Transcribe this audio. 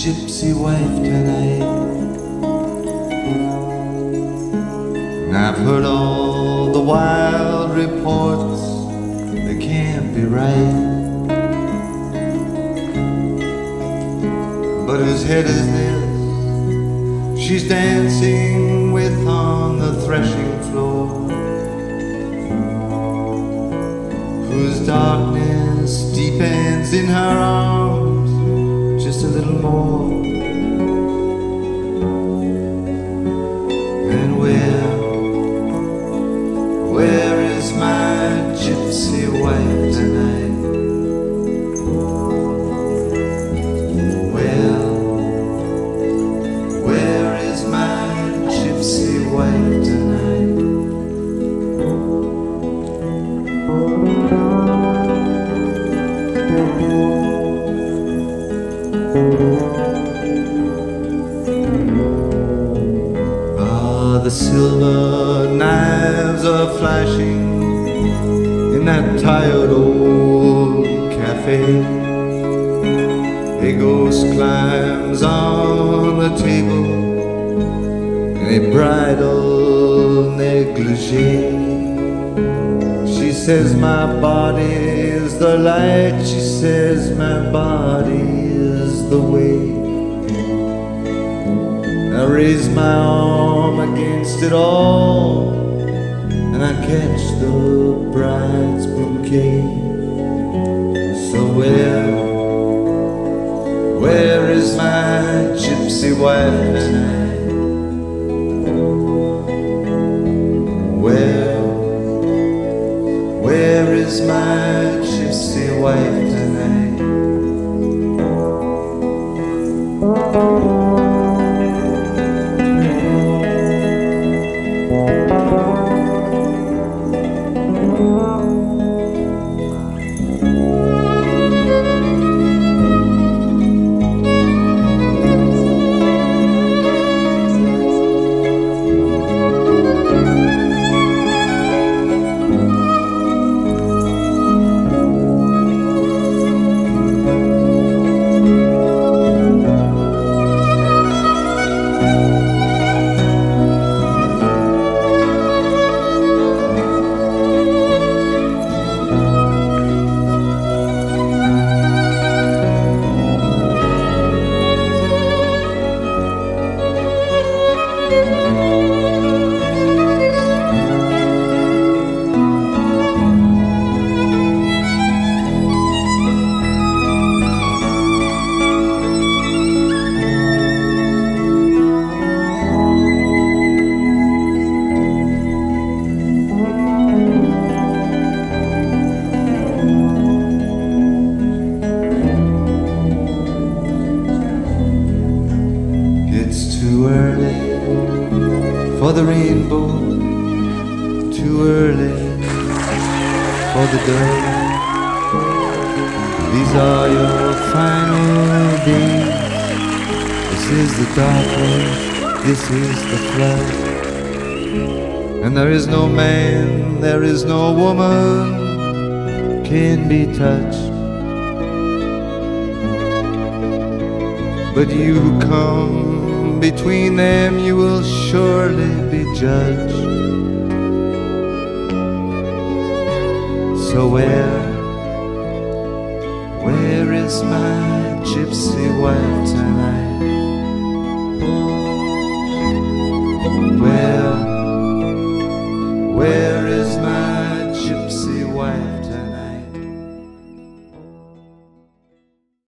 gypsy wife tonight. and I've heard all the wild reports, they can't be right. But whose head is this? She's dancing with on the threshing floor. Whose darkness deepens in her arms Ah, the silver knives are flashing in that tired old cafe. A ghost climbs on the table in a bridal negligee. Says, My body is the light. She says, My body is the way. I raise my arm against it all, and I catch the bride's bouquet. So where, where is my gypsy wife tonight? Is my gypsy wife? For the rainbow, too early for the dawn. These are your final days. This is the darkness, this is the flood. And there is no man, there is no woman can be touched. But you who and between them you will surely be judged. So where, where is my gypsy wife tonight? Where, where?